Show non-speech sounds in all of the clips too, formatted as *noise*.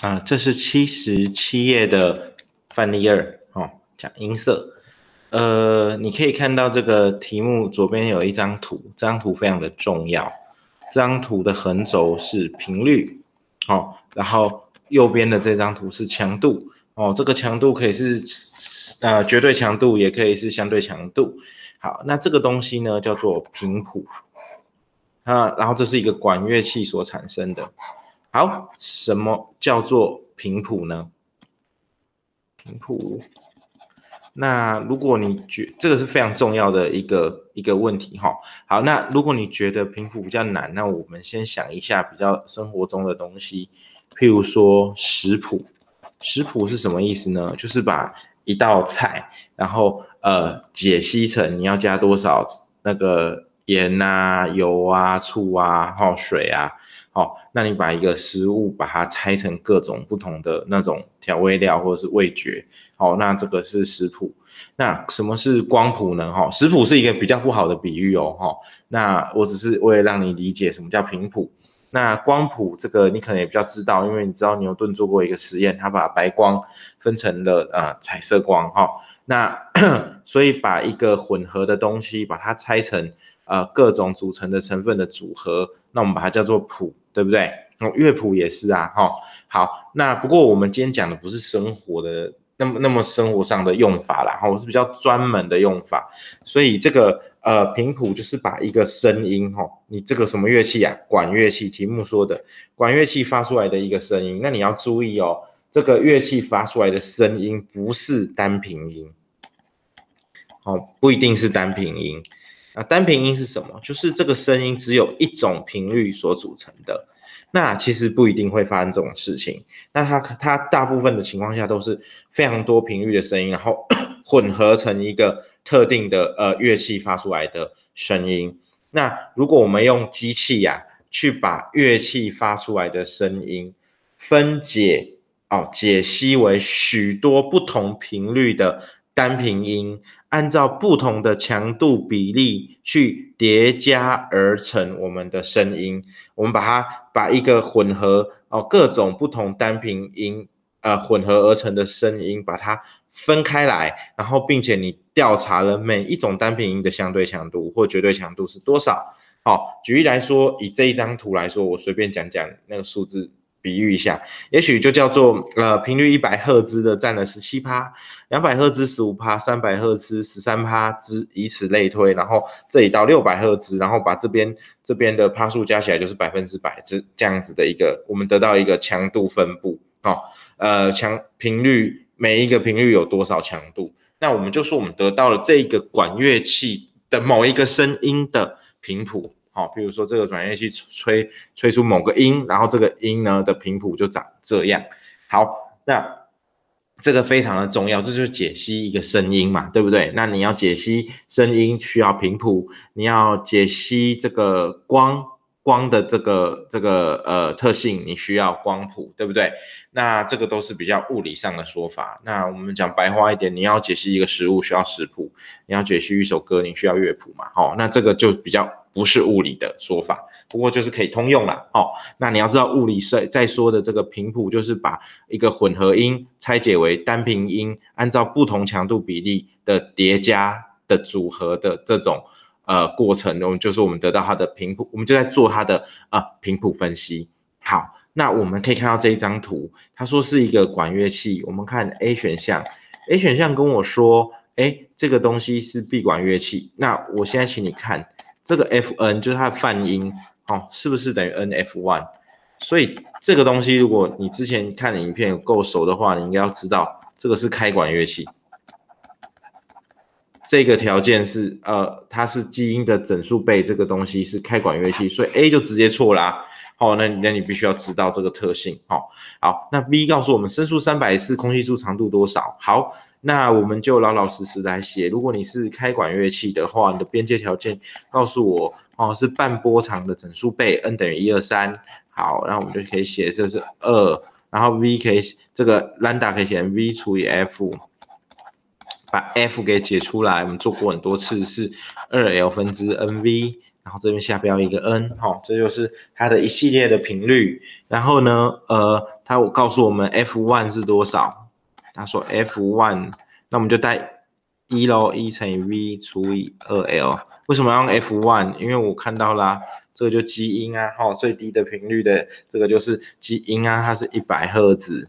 啊，这是七十七页的范例二哦，讲音色。呃，你可以看到这个题目左边有一张图，这张图非常的重要。这张图的横轴是频率，哦，然后右边的这张图是强度，哦，这个强度可以是呃绝对强度，也可以是相对强度。好，那这个东西呢叫做频谱啊，然后这是一个管乐器所产生的。好，什么叫做频谱呢？频谱，那如果你觉这个是非常重要的一个一个问题哈。好，那如果你觉得频谱比较难，那我们先想一下比较生活中的东西，譬如说食谱。食谱是什么意思呢？就是把一道菜，然后呃解析成你要加多少那个盐啊、油啊、醋啊、哈水啊。好，那你把一个食物把它拆成各种不同的那种调味料或者是味觉，好，那这个是食谱。那什么是光谱呢？哈，食谱是一个比较不好的比喻哦，哈。那我只是为了让你理解什么叫频谱。那光谱这个你可能也比较知道，因为你知道牛顿做过一个实验，他把白光分成了呃彩色光，哈。那 *coughs* 所以把一个混合的东西把它拆成呃各种组成的成分的组合，那我们把它叫做谱。对不对？哦，乐谱也是啊，哈。好，那不过我们今天讲的不是生活的那么那么生活上的用法啦，哈，我是比较专门的用法。所以这个呃频谱就是把一个声音，哈，你这个什么乐器啊？管乐器，题目说的管乐器发出来的一个声音，那你要注意哦，这个乐器发出来的声音不是单平音，哦，不一定是单平音。那单频音是什么？就是这个声音只有一种频率所组成的。那其实不一定会发生这种事情。那它它大部分的情况下都是非常多频率的声音，然后 *coughs* 混合成一个特定的呃乐器发出来的声音。那如果我们用机器呀去把乐器发出来的声音分解哦解析为许多不同频率的单频音。按照不同的强度比例去叠加而成我们的声音，我们把它把一个混合哦各种不同单频音呃混合而成的声音，把它分开来，然后并且你调查了每一种单频音的相对强度或绝对强度是多少。好，举例来说，以这一张图来说，我随便讲讲那个数字。比喻一下，也许就叫做呃频率一百赫兹的占了十七趴，两百赫兹十五趴，三百赫兹十三趴之以此类推，然后这里到六百赫兹，然后把这边这边的趴数加起来就是百分之百这这样子的一个，我们得到一个强度分布，哦，呃强频率每一个频率有多少强度，那我们就说我们得到了这个管乐器的某一个声音的频谱。好，比如说这个转音器吹吹出某个音，然后这个音呢的频谱就长这样。好，那这个非常的重要，这就是解析一个声音嘛，对不对？那你要解析声音需要频谱，你要解析这个光光的这个这个呃特性，你需要光谱，对不对？那这个都是比较物理上的说法。那我们讲白话一点，你要解析一个食物需要食谱，你要解析一首歌你需要乐谱嘛。好，那这个就比较。不是物理的说法，不过就是可以通用了哦。那你要知道，物理在在说的这个频谱，就是把一个混合音拆解为单频音，按照不同强度比例的叠加的组合的这种呃过程，中就是我们得到它的频谱，我们就在做它的啊频谱分析。好，那我们可以看到这一张图，它说是一个管乐器。我们看 A 选项，A 选项跟我说，哎，这个东西是闭管乐器。那我现在请你看。这个 F N 就是它的泛音，哦，是不是等于 N F one？所以这个东西，如果你之前看的影片够熟的话，你应该要知道，这个是开管乐器。这个条件是，呃，它是基因的整数倍，这个东西是开管乐器，所以 A 就直接错啦。好，那那你必须要知道这个特性。好，好，那 B 告诉我们声速三百是空气柱长度多少？好。那我们就老老实实来写。如果你是开管乐器的话，你的边界条件告诉我哦，是半波长的整数倍，n 等于一二三。好，然后我们就可以写这是二，然后 v 可以这个 lambda 可以写 v 除以 f，把 f 给解出来。我们做过很多次，是二 l 分之 n v，然后这边下标一个 n，好，这就是它的一系列的频率。然后呢，呃。他告诉我们 F one 是多少？他说 F one，那我们就带一喽，一乘以 V 除以二 L。为什么要用 F one？因为我看到啦，这个就基因啊，哈，最低的频率的这个就是基因啊，它是一百赫兹。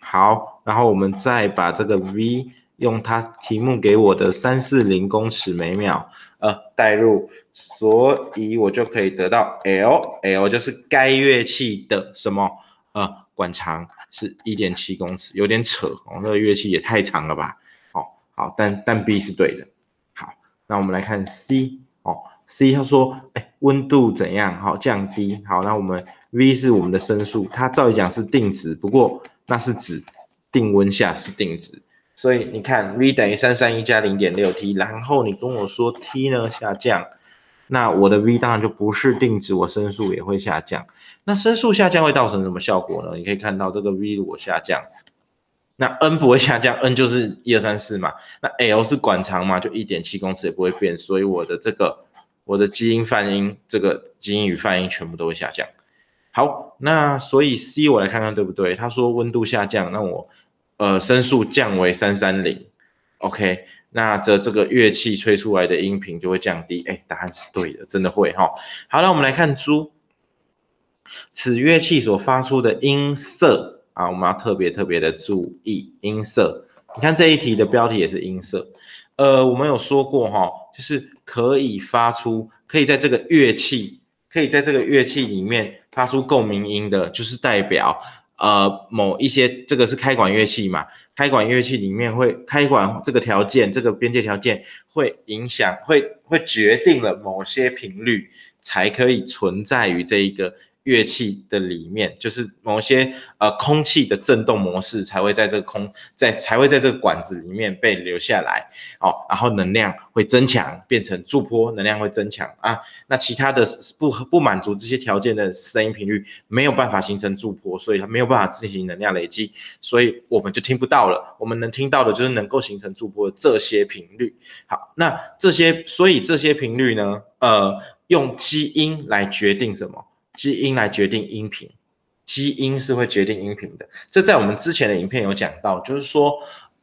好，然后我们再把这个 V 用它题目给我的三四零公尺每秒，呃，代入。所以我就可以得到 L，L 就是该乐器的什么？呃，管长是一点七公尺，有点扯哦，那个乐器也太长了吧？好，好，但但 B 是对的。好，那我们来看 C 哦，C 他说，哎，温度怎样？好，降低。好，那我们 V 是我们的声速，它照理讲是定值，不过那是指定温下是定值，所以你看 V 等于三三一加零点六 T，然后你跟我说 T 呢下降。那我的 V 当然就不是定值，我声速也会下降。那声速下降会造成什么效果呢？你可以看到这个 V 如果下降，那 N 不会下降，N 就是一二三四嘛。那 L 是管长嘛，就一点七公尺也不会变，所以我的这个我的基因泛音，这个基因与泛音全部都会下降。好，那所以 C 我来看看对不对？他说温度下降，那我呃声速降为三三零，OK。那这这个乐器吹出来的音频就会降低，哎，答案是对的，真的会哈。好，那我们来看猪，此乐器所发出的音色啊，我们要特别特别的注意音色。你看这一题的标题也是音色，呃，我们有说过哈，就是可以发出，可以在这个乐器，可以在这个乐器里面发出共鸣音的，就是代表呃某一些这个是开管乐器嘛。开管乐器里面会开管这个条件，这个边界条件会影响，会会决定了某些频率才可以存在于这一个。乐器的里面，就是某些呃空气的振动模式才会在这个空在才会在这个管子里面被留下来哦，然后能量会增强，变成驻波，能量会增强啊。那其他的不不满足这些条件的声音频率没有办法形成驻波，所以它没有办法进行能量累积，所以我们就听不到了。我们能听到的就是能够形成驻波的这些频率。好，那这些所以这些频率呢，呃，用基因来决定什么？基因来决定音频，基因是会决定音频的。这在我们之前的影片有讲到，就是说，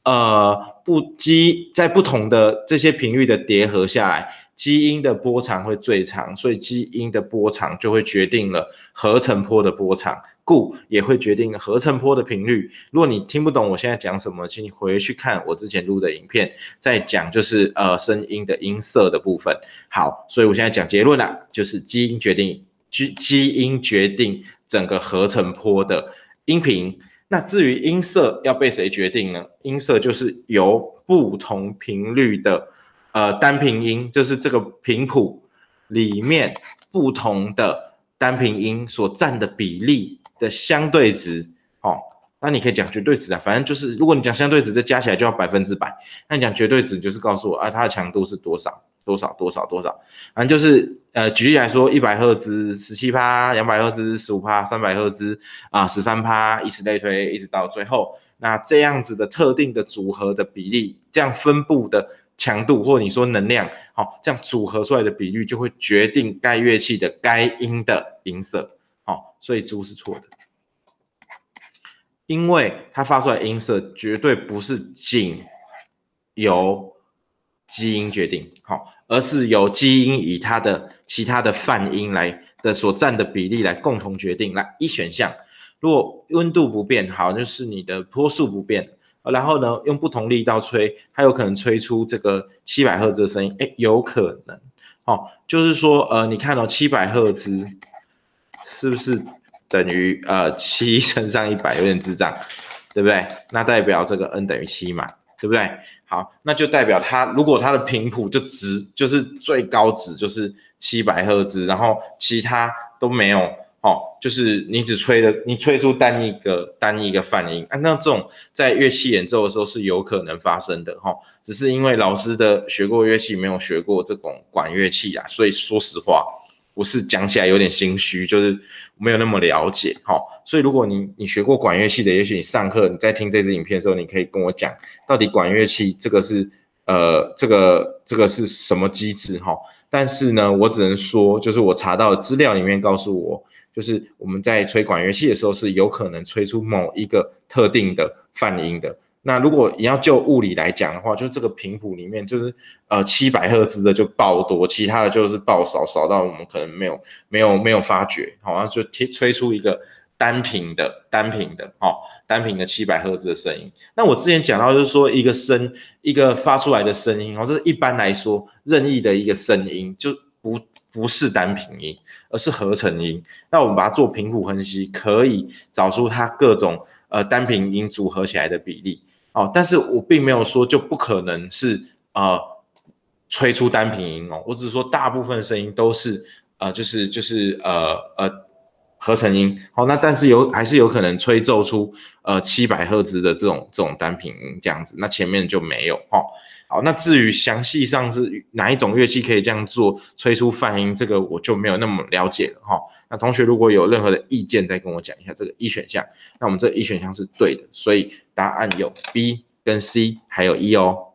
呃，不基在不同的这些频率的叠合下来，基因的波长会最长，所以基因的波长就会决定了合成波的波长，故也会决定合成波的频率。如果你听不懂我现在讲什么，请你回去看我之前录的影片，再讲就是呃声音的音色的部分。好，所以我现在讲结论了，就是基因决定。基基因决定整个合成波的音频，那至于音色要被谁决定呢？音色就是由不同频率的呃单频音，就是这个频谱里面不同的单频音所占的比例的相对值哦。那你可以讲绝对值啊，反正就是如果你讲相对值，这加起来就要百分之百。那你讲绝对值，就是告诉我啊，它的强度是多少？多少多少多少，反正就是呃，举例来说，一百赫兹十七趴，两百赫兹十五趴，三百赫兹啊十三趴，以此类推，一直到最后，那这样子的特定的组合的比例，这样分布的强度，或你说能量，好，这样组合出来的比率就会决定该乐器的该音的音色，好，所以猪是错的，因为它发出来音色绝对不是仅由。基因决定好，而是由基因以它的其他的泛音来的所占的比例来共同决定。来一选项，如果温度不变，好，就是你的波速不变，然后呢，用不同力道吹，它有可能吹出这个七百赫兹的声音。哎，有可能，哦，就是说，呃，你看到七百赫兹是不是等于呃七乘上一百，有点智障，对不对？那代表这个 n 等于七嘛，对不对？好，那就代表它，如果它的频谱就值，就是最高值就是七百赫兹，然后其他都没有，哦，就是你只吹的，你吹出单一个单一个泛音，啊，那这种在乐器演奏的时候是有可能发生的，哈，只是因为老师的学过乐器，没有学过这种管乐器啊，所以说实话。不是讲起来有点心虚，就是没有那么了解哈。所以如果你你学过管乐器的，也许你上课你在听这支影片的时候，你可以跟我讲，到底管乐器这个是呃这个这个是什么机制哈。但是呢，我只能说，就是我查到资料里面告诉我，就是我们在吹管乐器的时候是有可能吹出某一个特定的泛音的。那如果你要就物理来讲的话，就是这个频谱里面就是呃七百赫兹的就爆多，其他的就是爆少，少到我们可能没有没有没有发觉，好，然后就贴吹出一个单频的单频的哦，单频的七百赫兹的声音。那我之前讲到就是说一个声一个发出来的声音，哦，这一般来说任意的一个声音就不不是单频音，而是合成音。那我们把它做频谱分析，可以找出它各种呃单频音组合起来的比例。哦，但是我并没有说就不可能是呃吹出单频音哦，我只是说大部分声音都是呃就是就是呃呃合成音。好，那但是有还是有可能吹奏出呃七百赫兹的这种这种单频音这样子，那前面就没有哈。好，那至于详细上是哪一种乐器可以这样做吹出泛音，这个我就没有那么了解了哈。那同学如果有任何的意见，再跟我讲一下这个一选项。那我们这一选项是对的，所以。答案有 B 跟 C，还有 E 哦。